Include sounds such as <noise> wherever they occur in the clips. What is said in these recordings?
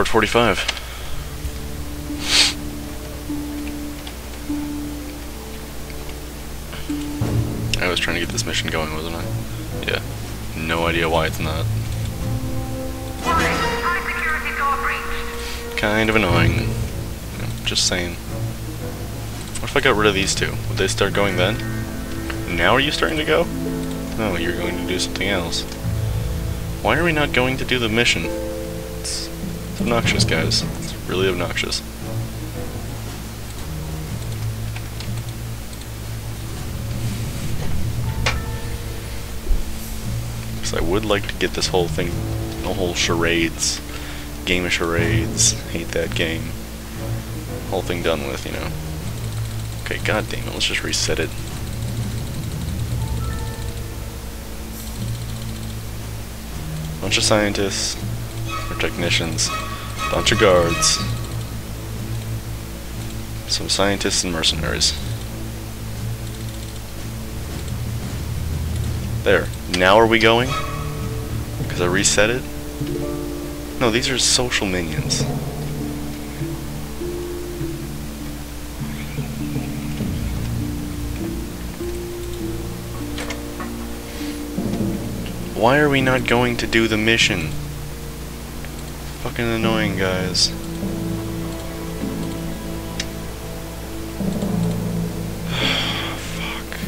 part 45. I was trying to get this mission going, wasn't I? Yeah. No idea why it's not. Warning, high security door breached. Kind of annoying. Just saying. What if I got rid of these two? Would they start going then? Now are you starting to go? No, you're going to do something else. Why are we not going to do the mission? Obnoxious, guys. It's really obnoxious. Because I would like to get this whole thing, the whole charades, game of charades, hate that game, whole thing done with, you know. Okay, god damn it, let's just reset it. Bunch of scientists, or technicians, bunch of guards, some scientists and mercenaries. There. Now are we going? Because I reset it? No, these are social minions. Why are we not going to do the mission? Fucking annoying, guys. <sighs> Fuck.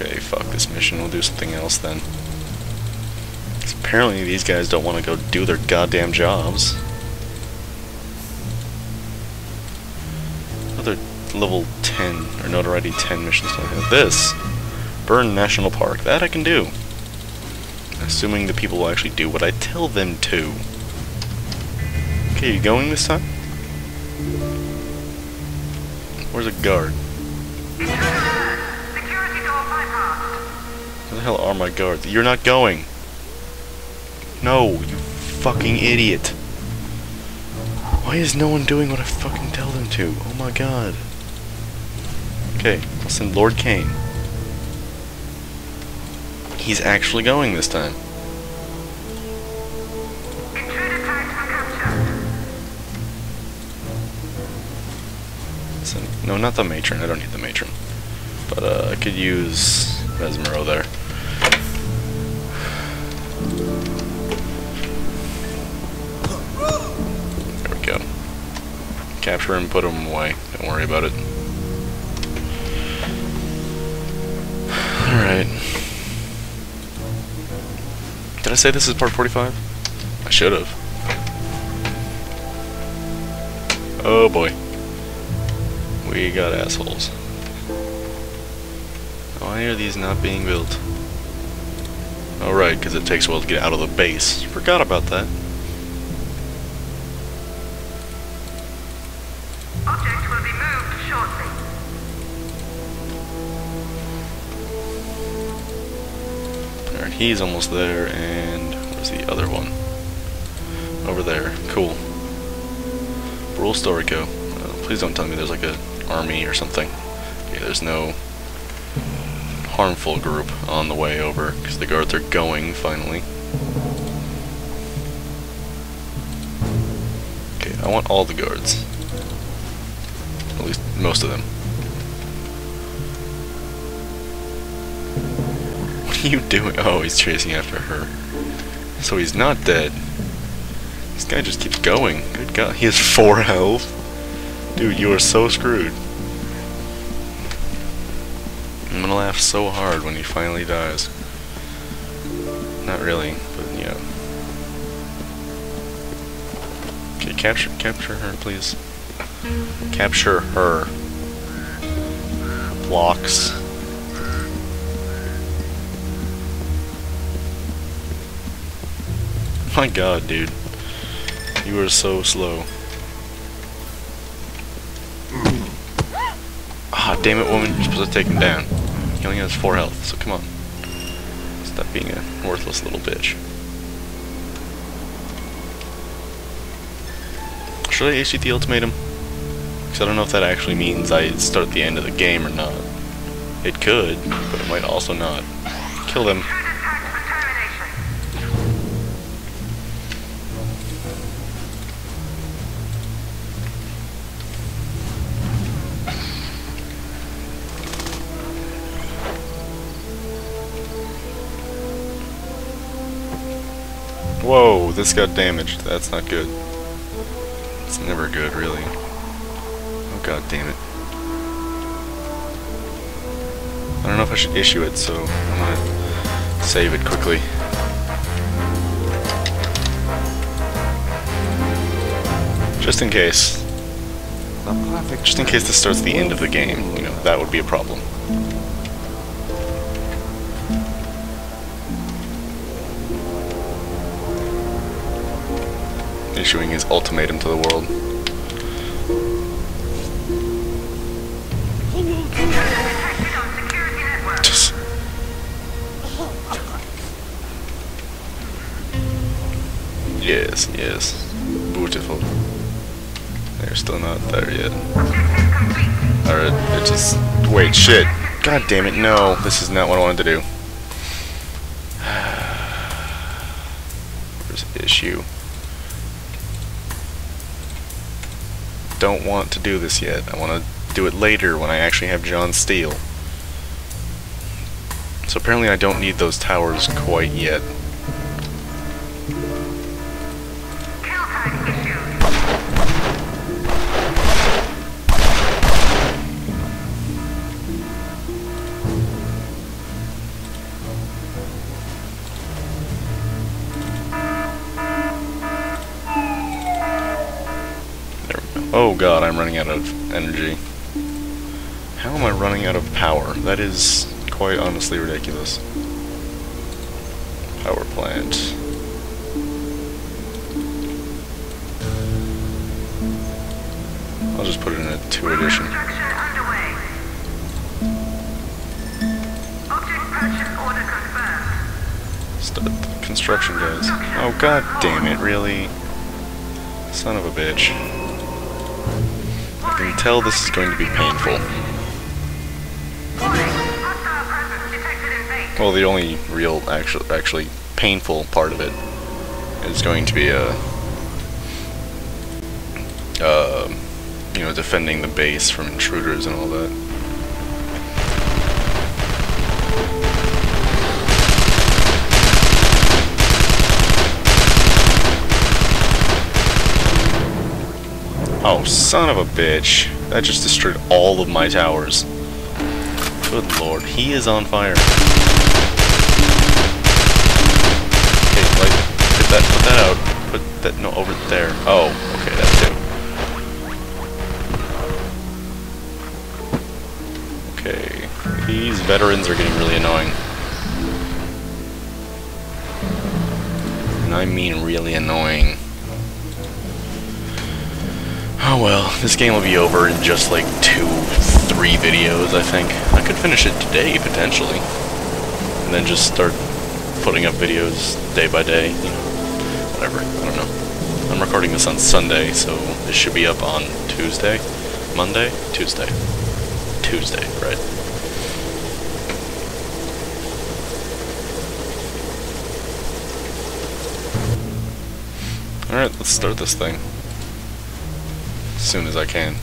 Okay, fuck this mission. We'll do something else then. apparently these guys don't want to go do their goddamn jobs. Another level 10, or notoriety 10 missions have? This! Burn National Park. That I can do. Assuming the people will actually do what I tell them to. Okay, you going this time? Where's a guard? Where the hell are my guards? You're not going! No, you fucking idiot! Why is no one doing what I fucking tell them to? Oh my god. Okay, I'll send Lord Kane. He's actually going this time. No, not the matron. I don't need the matron. But uh, I could use Mesmero there. There we go. Capture him, put him away. Don't worry about it. Alright. Did I say this is part 45? I should have. Oh boy. We got assholes. Why are these not being built? Oh right, because it takes a while to get out of the base. Forgot about that. Object will be moved shortly. Alright, he's almost there, and where's the other one? Over there. Cool. Rule Storico. Uh, please don't tell me there's like a army or something. Okay, there's no harmful group on the way over, because the guards are going, finally. Okay, I want all the guards. At least most of them. <laughs> What are you doing? Oh, he's chasing after her. So he's not dead. This guy just keeps going. Good God, he has four health. Dude, you are so screwed. I'm gonna laugh so hard when he finally dies. Not really, but yeah. Okay, capture, capture her, please. Capture her. Blocks. My god, dude. You are so slow. Ah, damn it, woman. You're supposed to take him down. He only has 4 health, so come on. Stop being a worthless little bitch. Should I issue the ultimatum? Because I don't know if that actually means I start at the end of the game or not. It could, but it might also not. Kill them. Whoa, this got damaged. That's not good. It's never good, really. Oh god damn it. I don't know if I should issue it, so I'm gonna save it quickly. Just in case. Just in case this starts the end of the game, you know, that would be a problem. Issuing his ultimatum to the world. Yes, yes. Beautiful. They're still not there yet. Alright, it just... Wait, shit. God damn it, no. This is not what I wanted to do. <sighs> Issue? Don't want to do this yet. I want to do it later when I actually have John Steele. So apparently I don't need those towers quite yet. God, I'm running out of energy. How am I running out of power? That is quite honestly ridiculous. Power plant. I'll just put it in a 2 edition. Start construction guys. Oh god damn it, really? Son of a bitch. Tell this is going to be painful. Well, the only real, actually, actually painful part of it is going to be a, uh, you know, defending the base from intruders and all that. Oh, son of a bitch. That just destroyed all of my towers. Good lord, he is on fire. Okay, like, put that, put that out. Put that, no, over there. Oh, okay, that too. Okay, these veterans are getting really annoying. And I mean really annoying. Oh well, this game will be over in just like two, three videos, I think. I could finish it today, potentially. And then just start putting up videos day by day, you know. Whatever, I don't know. I'm recording this on Sunday, so this should be up on Tuesday? Monday? Tuesday. Tuesday, right. Alright, let's start this thing as soon as I can.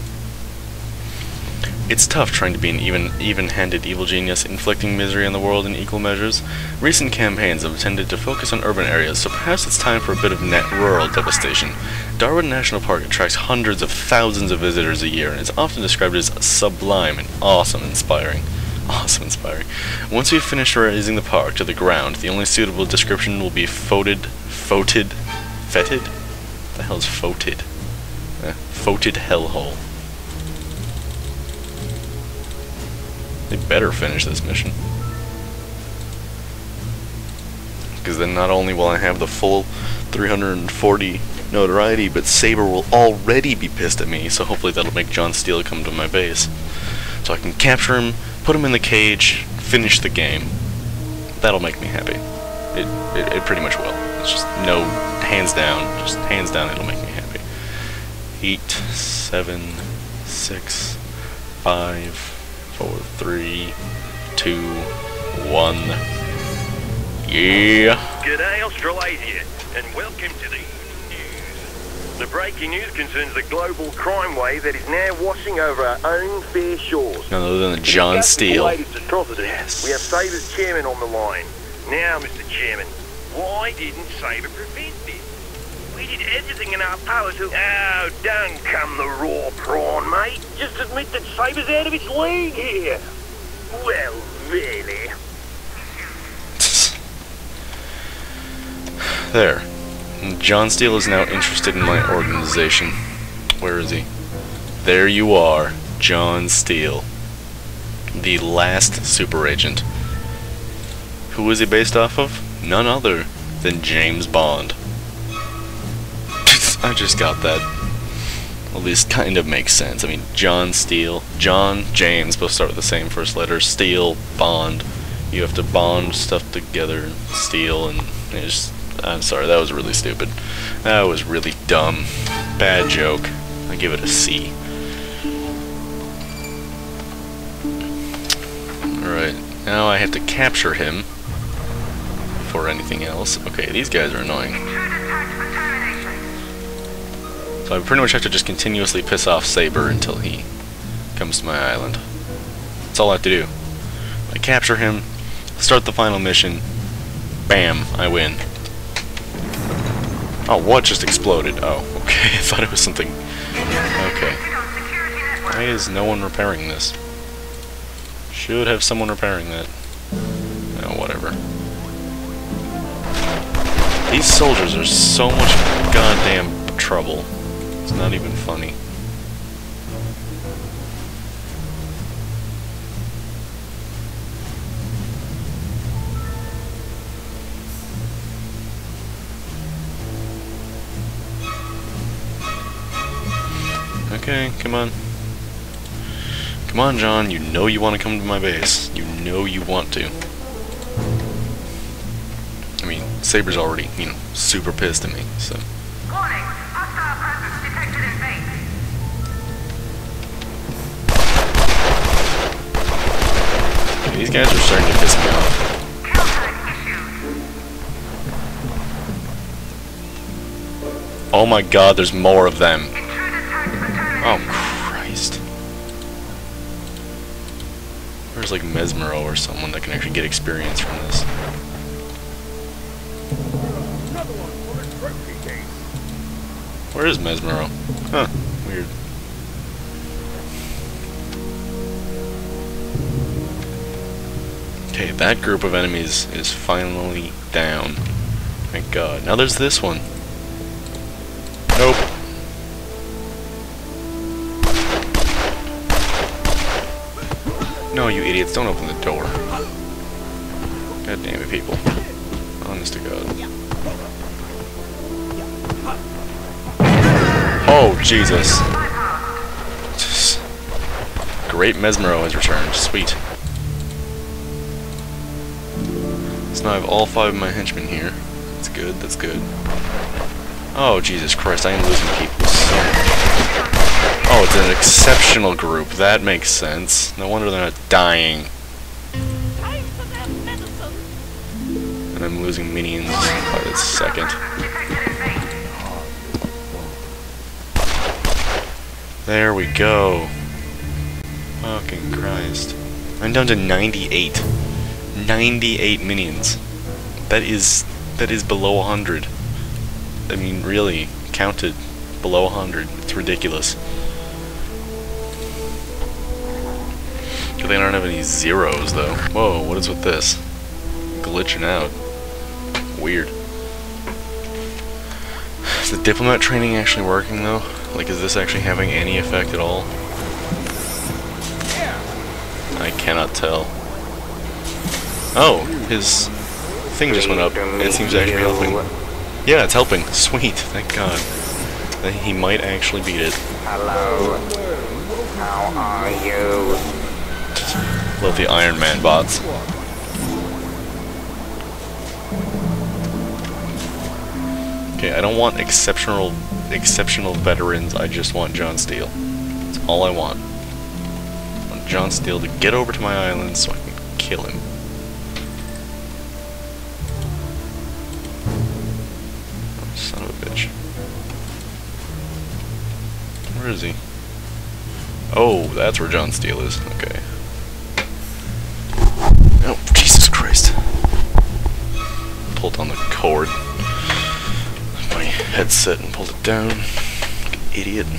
It's tough trying to be an even, even-handed evil genius, inflicting misery on the world in equal measures. Recent campaigns have tended to focus on urban areas, so perhaps it's time for a bit of net rural devastation. Darwin National Park attracts hundreds of thousands of visitors a year, and is often described as sublime and awesome inspiring. <laughs> Awesome inspiring. Once we've finished razing the park to the ground, the only suitable description will be foated, foated, fetid? What the hell is foated? Eh, hellhole. They better finish this mission. Because then not only will I have the full 340 notoriety, but Saber will already be pissed at me, so hopefully that'll make John Steele come to my base. So I can capture him, put him in the cage, finish the game. That'll make me happy. It, it, it pretty much will. It's just no, hands down, just hands down it'll make me. Eight, seven, six, five, four, three, two, one. Yeah. G'day Australasia, and welcome to the news. The breaking news concerns the global crime wave that is now washing over our own fair shores. None other than John Steele. Yes. We have Saber's chairman on the line. Now, Mr. Chairman, Why didn't Sabre prevent did everything in our power to... Oh, don't come the raw prawn, mate. Just admit that Sabre's out of its league here. Well, really. <laughs> There. John Steele is now interested in my organization. Where is he? There you are, John Steele. The last super agent. Who is he based off of? None other than James Bond. I just got that. At least kind of makes sense. I mean, John Steele, John, James, both start with the same first letter. Steele, Bond. You have to bond stuff together, Steele, and it's I'm sorry, that was really stupid. That was really dumb. Bad joke. I give it a C. Alright, now I have to capture him before anything else. Okay, these guys are annoying. So I pretty much have to just continuously piss off Saber until he comes to my island. That's all I have to do. I capture him, start the final mission, bam, I win. Oh, what just exploded? Oh, <laughs> okay, I thought it was something... Okay. Why is no one repairing this? Should have someone repairing that. Oh, whatever. These soldiers are so much goddamn trouble. It's not even funny. Okay, come on. Come on, John. You know you want to come to my base. You know you want to. I mean, Saber's already, you know, super pissed at me, so. Warning. These guys are starting to piss me off. Oh my god, there's more of them. Oh, Christ. There's like Mesmero or someone that can actually get experience from this. Where is Mesmero? Huh, weird. Okay, that group of enemies is finally down. Thank god. Now there's this one. Nope. No, you idiots, don't open the door. God damn it, people. Honest to God. Oh, Jesus. Great Mesmero has returned. Sweet. So now I have all five of my henchmen here. That's good, that's good. Oh, Jesus Christ, I am losing people so. Oh, it's an exceptional group. That makes sense. No wonder they're not dying. And I'm losing minions by the second. There we go. Fucking Christ. I'm down to 98. 98 minions. That is that is below 100. I mean, really, counted below 100. It's ridiculous. They don't have any zeros, though. Whoa, what is with this? Glitching out. Weird. Is the diplomat training actually working, though? Like, is this actually having any effect at all? I cannot tell. Oh, his thing just went up. It seems actually helping. Yeah, it's helping. Sweet, thank God. He might actually beat it. Hello. How are you? Love the Iron Man bots. Okay, I don't want exceptional exceptional veterans, I just want John Steele. That's all I want. I want John Steele to get over to my island so I can kill him. Oh, son of a bitch. Where is he? Oh, that's where John Steele is. Okay. Oh, Jesus Christ. pulled on the cord. Headset and pulled it down. Idiot. <laughs>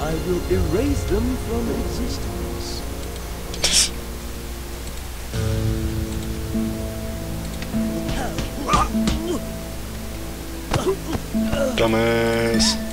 I will erase them from existence. Dumbass.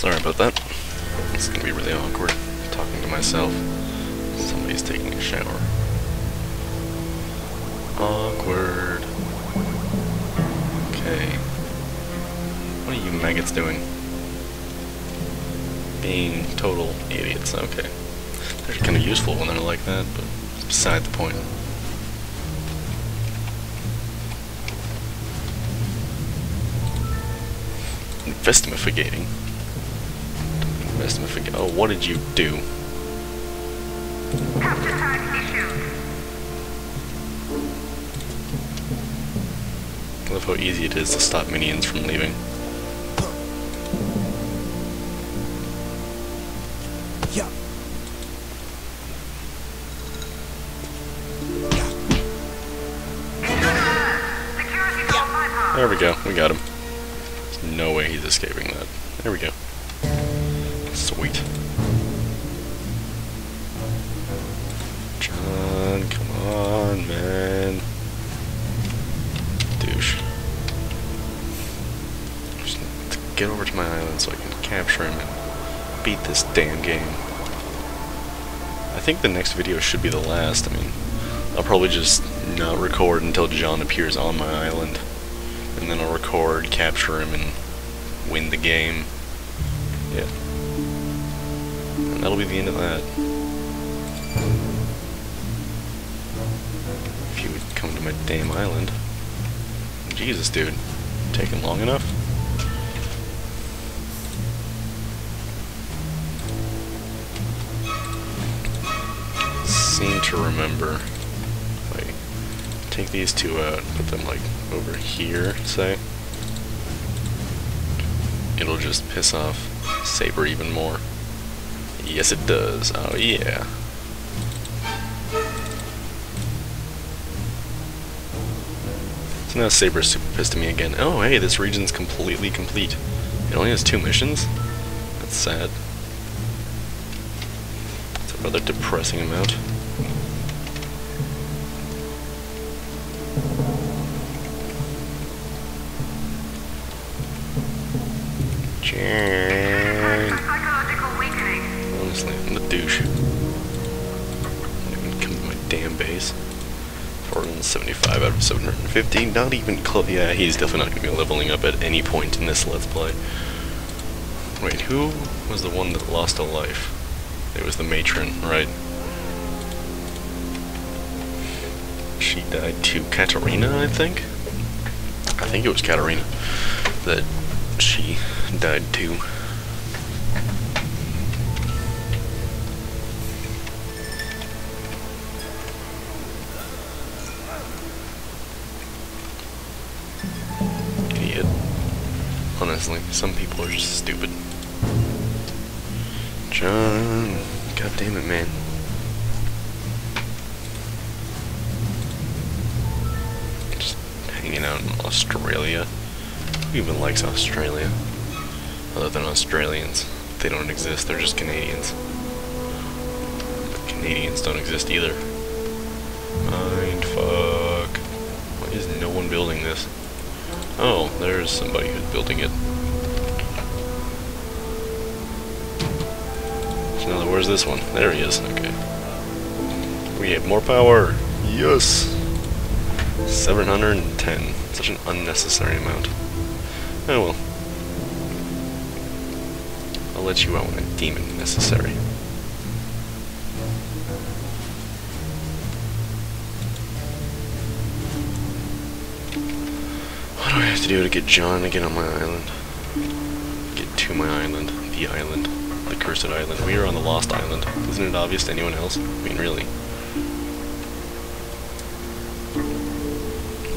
Sorry about that. It's gonna be really awkward talking to myself. Somebody's taking a shower. Awkward. Okay. What are you maggots doing? Being total idiots. Okay. They're kind of useful when they're like that, but it's beside the point. Investigating. Investigate. Oh, what did you do? I love how easy it is to stop minions from leaving. Yeah. There we go. We got him. There's no way he's escaping that. There we go. Sweet. John, come on, man. Douche. Just to get over to my island so I can capture him and beat this damn game. I think the next video should be the last. I mean, I'll probably just not record until John appears on my island. And then I'll record, capture him, and win the game. That'll be the end of that. If you would come to my damn island. Jesus, dude. Taking long enough? Seem to remember. Like, take these two out, put them like over here, say. It'll just piss off Saber even more. Yes, it does. Oh, yeah. So now Saber's super pissed at me again. Oh, hey, this region's completely complete. It only has two missions? That's sad. It's a rather depressing amount. 750. Not even close. Yeah, he's definitely not going to be leveling up at any point in this Let's Play. Wait, who was the one that lost a life? It was the matron, right? She died to Katarina, I think? I think it was Katarina that she died to. People are just stupid. John, god damn it, man. Just hanging out in Australia. Who even likes Australia? Other than Australians. They don't exist, they're just Canadians. But Canadians don't exist either. Mind fuck. Why is no one building this? Oh, there's somebody who's building it. Now, where's this one? There he is. Okay. We have more power. Yes. 710. Such an unnecessary amount. Oh well. I'll let you out when I demon necessary. What do I have to do to get John to get on my island? Get to my island. The island. Cursed island. We are on the lost island. Isn't it obvious to anyone else? I mean, really.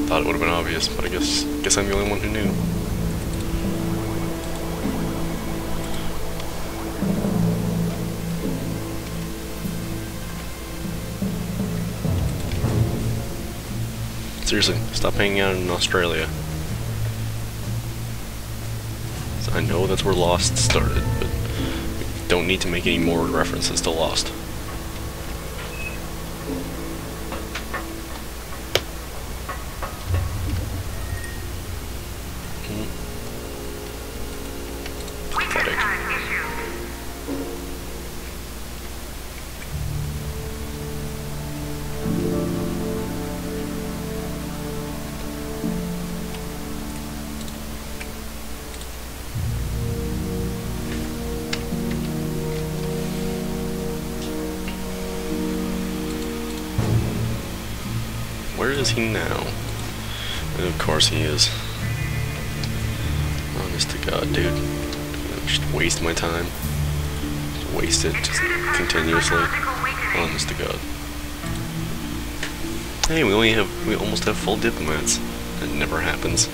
Thought it would have been obvious, but I guess guess I'm the only one who knew. Seriously, stop hanging out in Australia. I know that's where Lost started, but don't need to make any more references to Lost. He now? Of course he is. Honest to God, dude. I just waste my time. Just waste it just continuously. Honest to God. Hey, we only have we almost have full diplomats. That never happens.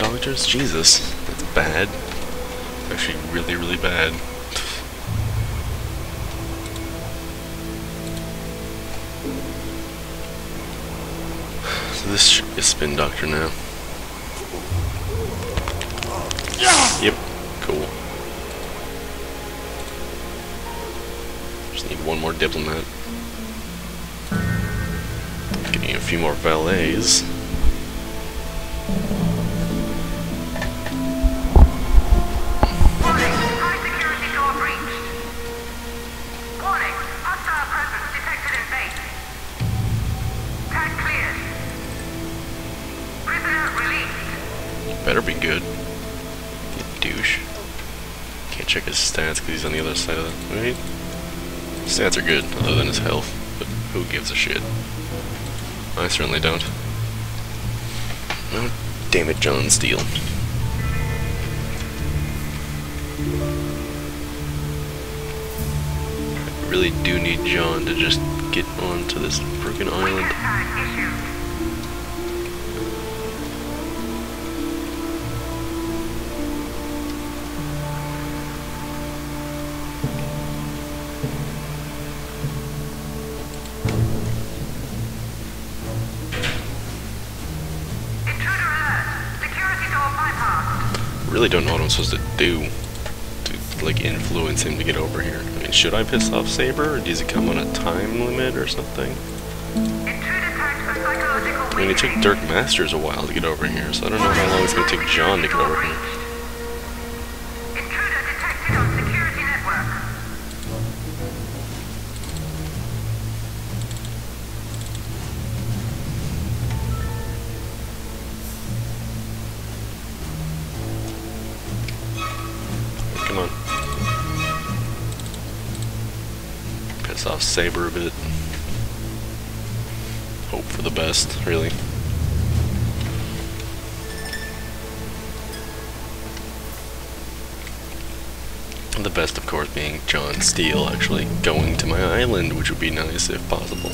Doctors? Jesus, that's bad. Actually, really, really bad. So this should be a spin doctor now. Yep, cool. Just need one more diplomat. Getting a few more valets. Released. Better be good. You douche. Can't check his stats because he's on the other side of the. Right? Stats are good, other than his health, but who gives a shit? I certainly don't. Oh, damn it, John Steele. I really do need John to just get onto this freaking island. Really don't know what I'm supposed to do to like influence him to get over here. I mean, should I piss off Saber, or does it come on a time limit or something? I mean, it took. Dirk Masters a while to get over here, so I don't know how long it's gonna take John to get over here. saber a bit. Hope for the best, really. The best, of course, being John Steele actually going to my island, which would be nice if possible.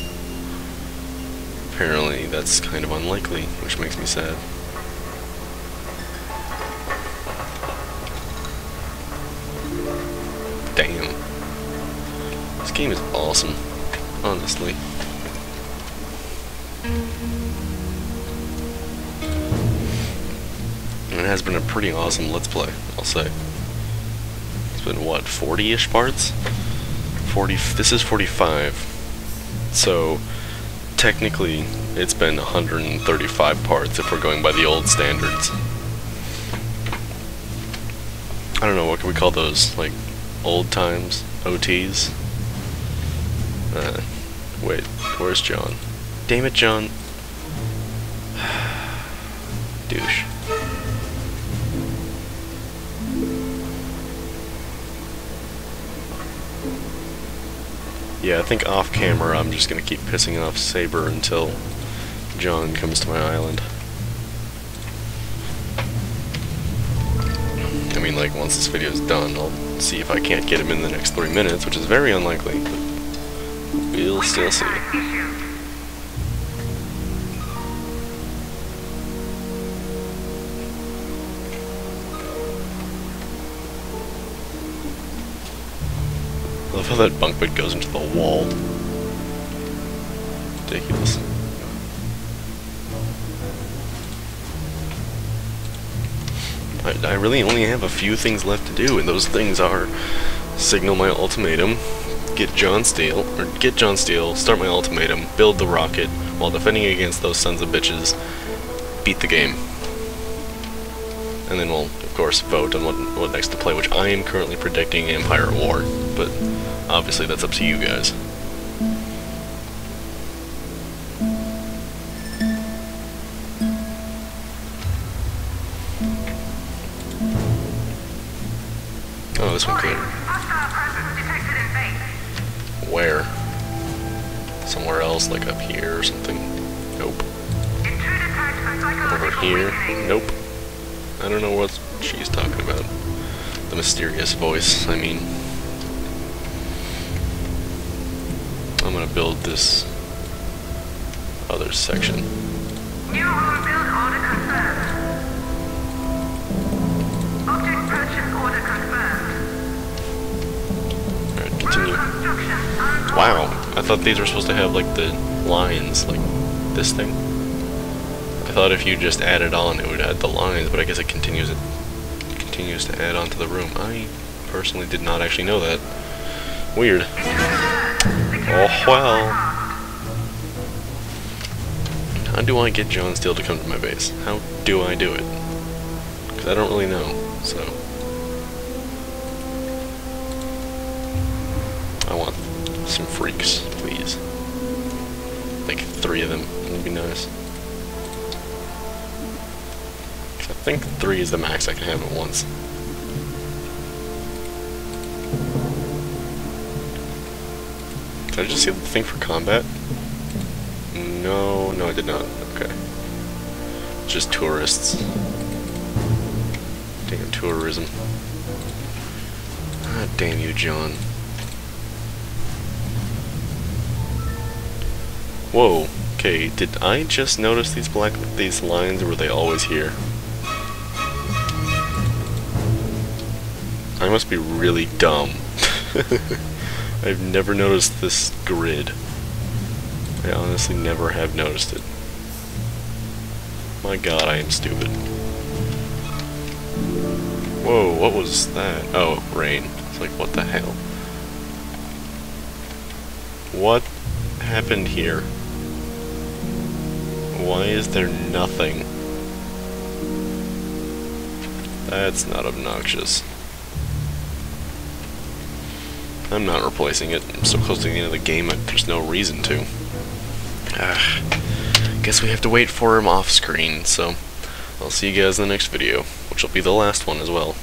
Apparently, that's kind of unlikely, which makes me sad. Game is awesome, honestly. And it has been a pretty awesome Let's Play, I'll say. It's been, what, 40-ish parts? 40, this is 45. So, technically, it's been 135 parts if we're going by the old standards. I don't know, what can we call those? Like, old times? OTs? Wait, where's John? Damn it, John. <sighs> Douche. Yeah, I think off camera I'm just gonna keep pissing off Saber until John comes to my island. I mean, like, once this video is done, I'll see if I can't get him in the next three minutes, which is very unlikely, we'll still see. Love how that bunk bed goes into the wall. Ridiculous. I, I really only have a few things left to do, and those things are signal my ultimatum, get John Steele, or get John Steele, start my ultimatum, build the rocket, while defending against those sons of bitches, beat the game. And then we'll, of course, vote on what, what next to play, which I am currently predicting Empire War, but obviously that's up to you guys. Else, like up here or something? Nope. Intruder tagged for Over here? Nope. I don't know what she's talking about. The mysterious voice, I mean. I'm gonna build this other section. New home build order confirmed. Object purchase order confirmed. Alright, continue. Wow, I thought these were supposed to have like the lines, like this thing. I thought if you just added on, it would add the lines, but I guess it continues it continues to add on to the room. I personally did not actually know that. Weird. Oh well. How do I get John Steele to come to my base? How do I do it? Because I don't really know, so. Some freaks, please. Like three of them would be nice. I think three is the max I can have at once. Did I just see the thing for combat? No, no I did not. Okay. Just tourists. Damn tourism. Ah, damn you, John. Whoa. Okay, did I just notice these black these lines or were they always here? I must be really dumb. <laughs> I've never noticed this grid. I honestly never have noticed it. My god, I am stupid. Whoa, what was that? Oh, rain. It's like, what the hell? What happened here? Why is there nothing? That's not obnoxious. I'm not replacing it. I'm so close to the end of the game, there's no reason to. Ah, guess we have to wait for him off screen, so I'll see you guys in the next video, which will be the last one as well.